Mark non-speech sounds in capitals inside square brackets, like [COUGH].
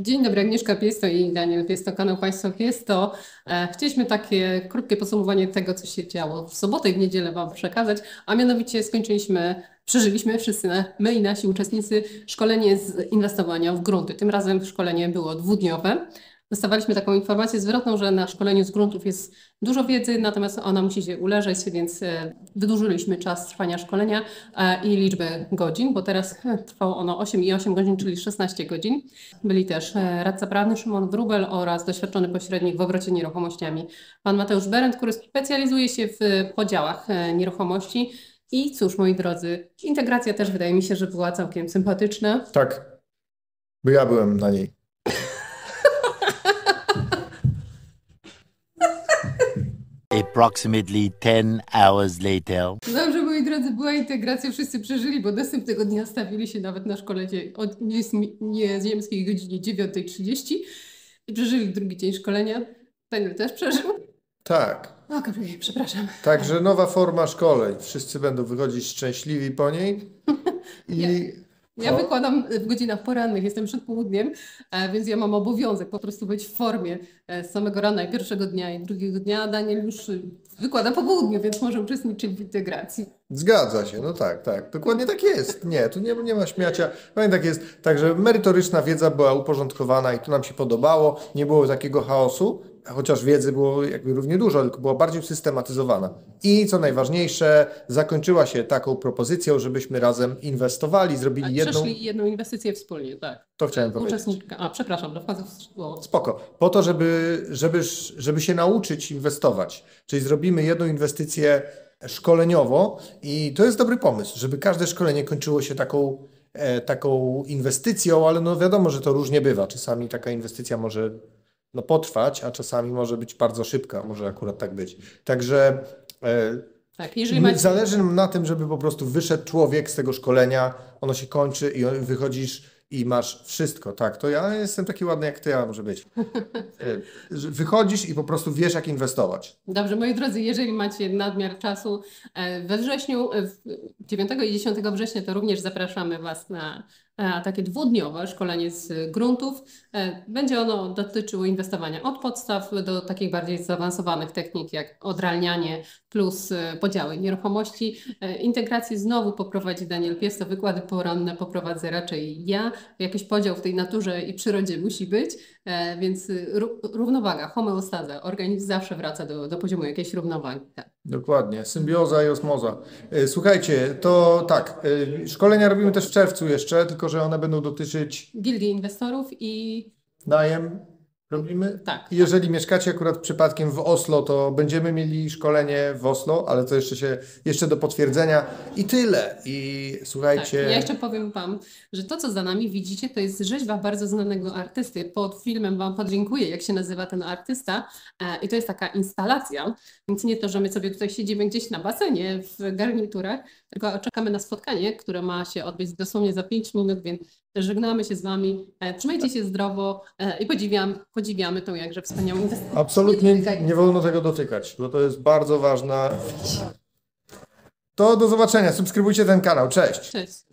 Dzień dobry, Agnieszka Piesto i Daniel Piesto, kanał Państwo Piesto. E, Chcieliśmy takie krótkie podsumowanie tego, co się działo w sobotę i w niedzielę Wam przekazać, a mianowicie skończyliśmy, przeżyliśmy wszyscy, my i nasi uczestnicy, szkolenie z inwestowania w grunty. Tym razem szkolenie było dwudniowe. Dostawaliśmy taką informację zwrotną, że na szkoleniu z gruntów jest dużo wiedzy, natomiast ona musi się uleżeć, więc e, wydłużyliśmy czas trwania szkolenia e, i liczbę godzin, bo teraz e, trwało ono 8 i 8 godzin, czyli 16 godzin. Byli też radca prawny Szymon Wróbel oraz doświadczony pośrednik w obrocie nieruchomościami pan Mateusz Berend, który specjalizuje się w podziałach nieruchomości. I cóż, moi drodzy, integracja też wydaje mi się, że była całkiem sympatyczna. Tak, bo ja byłem na niej. Approximately 10 hours later. Dobrze, moi drodzy, była integracja, wszyscy przeżyli, bo następnego dnia stawili się nawet na szkolenie od nieziemskiej godzinie 9.30 i przeżyli drugi dzień szkolenia. Daniel też przeżył? Tak, Okej, przepraszam. także nowa forma szkoleń. Wszyscy będą wychodzić szczęśliwi po niej. [LAUGHS] I Ja wykładam w godzinach porannych, jestem przed południem, e, więc ja mam obowiązek po prostu być w formie e, z samego rana i pierwszego dnia i drugiego dnia. a Daniel już wykłada po południu, więc może uczestniczyć w integracji. zgadza się, no tak, tak, dokładnie tak jest. Nie, tu nie, nie ma śmiacia. Dokładnie tak jest. Także merytoryczna wiedza była uporządkowana i to nam się podobało. Nie było takiego chaosu, chociaż wiedzy było jakby równie dużo, tylko była bardziej usystematyzowana. I co najważniejsze, zakończyła się taką propozycją, żebyśmy razem inwestowali, zrobili jedną. Przeszli jedną inwestycję wspólnie, tak. To chciałem powiedzieć. Uczestniczka. A, przepraszam, że wchodzę w słowo. Spoko. Po to, żeby, żeby, żeby się nauczyć inwestować. Czyli zrobimy jedną inwestycję szkoleniowo i to jest dobry pomysł, żeby każde szkolenie kończyło się taką, e, taką inwestycją, ale no wiadomo, że to różnie bywa. Czasami taka inwestycja może no, potrwać, a czasami może być bardzo szybka, może akurat tak być. Także e, Tak, macie... Zależy nam na tym, żeby po prostu wyszedł człowiek z tego szkolenia, ono się kończy i wychodzisz i masz wszystko, tak, to ja jestem taki ładny jak ty, a może być. E, że Wychodzisz i po prostu wiesz jak inwestować. Dobrze, moi drodzy, jeżeli macie nadmiar czasu e, we wrześniu, e, w- 9 i 10 września, to również zapraszamy Was na e, takie dwudniowe szkolenie z gruntów. E, Będzie ono dotyczyło inwestowania od podstaw do takich bardziej zaawansowanych technik jak odralnianie plus e, podziały nieruchomości. E, Integrację znowu poprowadzi Daniel Piesto, wykłady poranne poprowadzę raczej ja. Jakiś podział w tej naturze i przyrodzie musi być, e, więc ró- równowaga, homeostaza, organizm zawsze wraca do, do poziomu jakiejś równowagi. Tak. Dokładnie, symbioza i osmoza. E, Słuchajcie, to tak, e, szkolenia robimy też w czerwcu jeszcze, tylko że one będą dotyczyć Gildii inwestorów i najem. Robimy? tak. Jeżeli mieszkacie akurat przypadkiem w Oslo, to będziemy mieli szkolenie w Oslo, ale to jeszcze się, jeszcze do potwierdzenia i tyle. I Tak, słuchajcie. ja jeszcze powiem Wam, że to, co za nami widzicie, to jest rzeźba bardzo znanego artysty. Pod filmem Wam podlinkuję, jak się nazywa ten artysta. E, I to jest taka instalacja, więc nie to, że my sobie tutaj siedzimy gdzieś na basenie w garniturach, tylko czekamy na spotkanie, które ma się odbyć dosłownie za 5 minut, więc żegnamy się z Wami. E, Trzymajcie się zdrowo e, i podziwiam, podziwiamy tą jakże wspaniałą inwestycję. Absolutnie nie wolno tego dotykać, bo to jest bardzo ważna. To do zobaczenia. Subskrybujcie ten kanał. Cześć. Cześć.